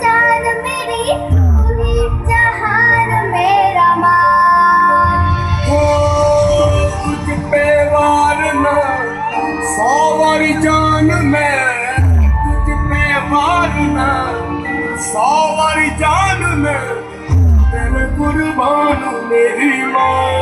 चांद मेरी पूरी जहान मेरा माँ हो तुझ पे वार ना सौ वारी जान मैं तुझ पे वार ना सौ वारी जान मैं तेरे कुर्बान मेरी माँ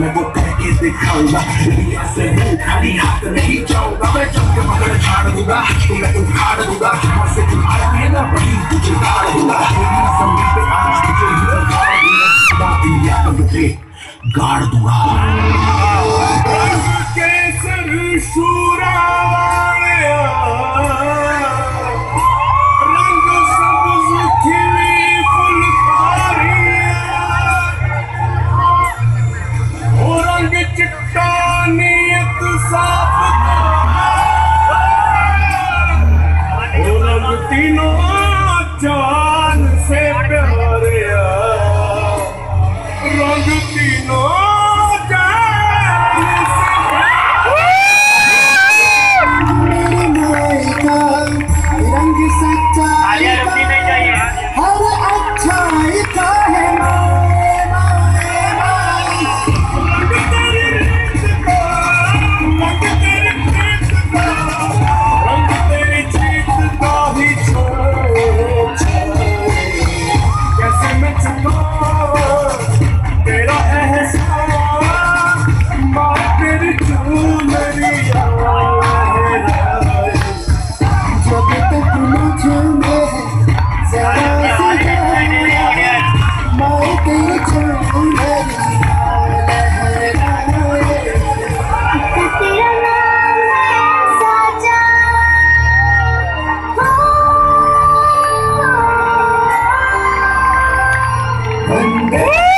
मैं वो कह के दिखाऊँगा दुनिया से मुँह खाली हाथ नहीं जाऊँगा मैं जब के मगर झाड़ दूँगा तो मैं तुम उखाड़ दूँगा और से तुम्हारा है ना वही कुछ उतार दूँगा दुनिया समझ पे आज तुझे ही उतार दूँगा बात इंडिया का मुझे गाड़ दूँगा के सर शूरा Música